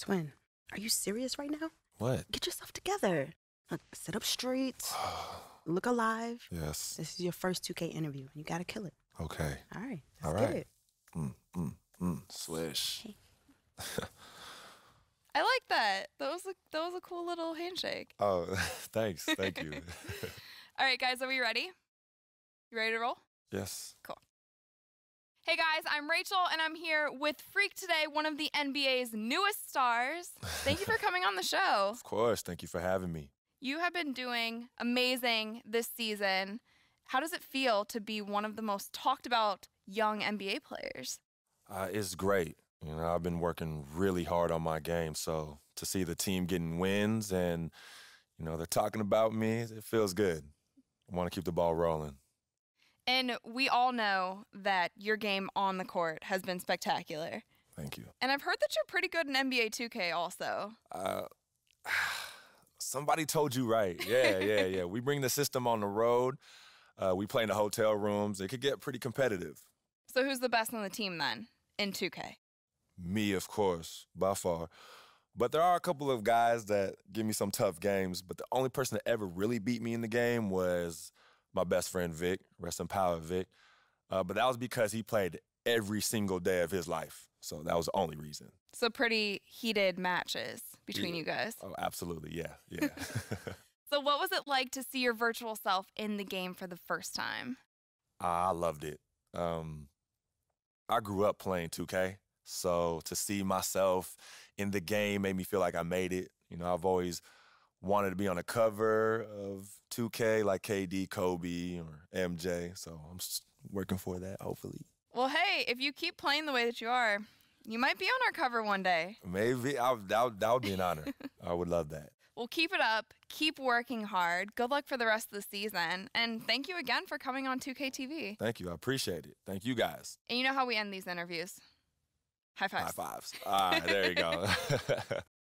Twin, are you serious right now? What? Get yourself together. Look, sit up straight. look alive. Yes. This is your first 2K interview. And you gotta kill it. Okay. All right. Let's All get it. Mm, mm, mm. Swish. I like that. That was a that was a cool little handshake. Oh, thanks. Thank you. All right, guys, are we ready? You ready to roll? yes. Hey guys, I'm Rachel and I'm here with Freq today, one of the NBA's newest stars. Thank you for coming on the show. Of course. Thank you for having me. You have been doing amazing this season. How does it feel to be one of the most talked about young NBA players? Uh, it's great. You know, I've been working really hard on my game, so to see the team getting wins and you know they're talking about me, it feels good. I want to keep the ball rolling. And we all know that your game on the court has been spectacular. Thank you. And I've heard that you're pretty good in NBA 2K also. Uh, somebody told you right. Yeah, yeah, yeah. we bring the system on the road. Uh, we play in the hotel rooms. It could get pretty competitive. So who's the best on the team then in 2K? Me, of course, by far. But there are a couple of guys that give me some tough games. But the only person that ever really beat me in the game was my best friend Vic. Rest in power, Vic. Uh, but that was because he played every single day of his life. So that was the only reason. So pretty heated matches between Yeah. you guys. Oh, absolutely. Yeah, yeah. So what was it like to see your virtual self in the game for the first time? I loved it. Um, I grew up playing 2K, so to see myself in the game made me feel like I made it. You know, I've always wanted to be on a cover of 2K like KD, Kobe, or MJ. So I'm working for that. Hopefully, Well, hey, if you keep playing the way that you are, you might be on our cover one day. maybe I, that, would- that would be an honor. I would love that. Well, keep it up. Keep working hard. Good luck for the rest of the season. And thank you again for coming on 2K TV. Thank you. I appreciate it. Thank you guys. And you know how we end these interviews? High fives. High fives. All right, there you go.